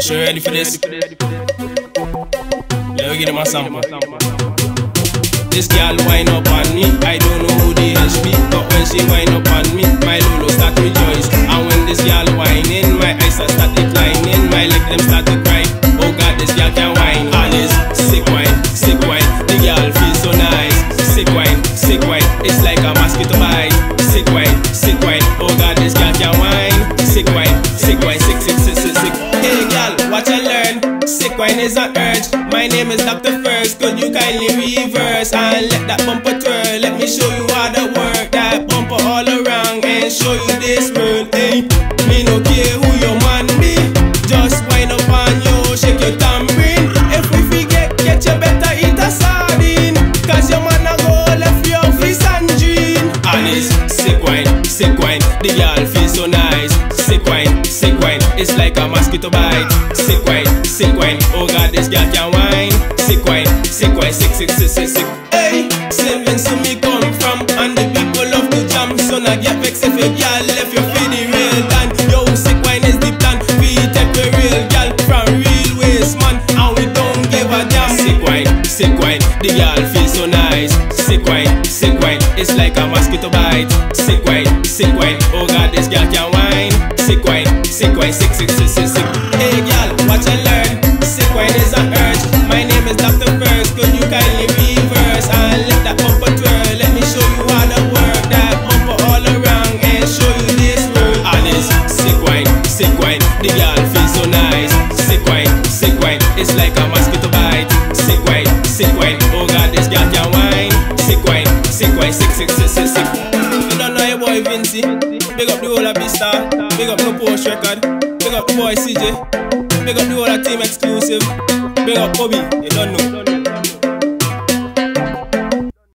Sure ready for this? Let me get a sample. This girl wind up on me, I don't know who the she But when she wind up on me, Sick wine, sick wine, sick, sick, sick, sick, sick Hey girl, watch and learn Sick wine is an urge. My name is Dr. First. Could you kindly reverse and let that bumper twirl? Let me show you how to work that bumper all around and show you this world. Hey, me no care who your man be. Just wind up on you, shake your tambourine. If we forget, get you better eat a sardine. Cause your man a go left you his sandrine. And it's sick wine, sick wine. The girl feel so nice. It's like a mosquito bite. Sick wine, sick wine. Oh God, this girl can wine. Sick wine, sick wine, sick, sick, sick, sick, sick. Hey, Sylvans to me come from, and the people love to jam. So now get vexed if your girl left you for the real dan. Yo, sick wine is the plan. We take the real girl from real waste man, and we don't give a damn. Sick wine, sick wine. The girl feel so nice. Sick wine, sick wine. It's like a mosquito bite. Sick wine, sick wine. Oh God, this girl can sick wine, sick, sick, sick, sick, sick. Hey girl, watch and learn. Sick wine is an urge. My name is Dr. First. Could you kindly reverse and let that bumper twirl? Let me show you how to work that bumper all around and show you this world. It's sick wine, sick wine. The girl feels so nice. Sick wine, sick wine. It's like a mosquito your boy Vincy. Big up the whole of B-Star. Big up no post record. Big up the boy CJ. Big up the whole of team exclusive. Big up Bobby. You don't know.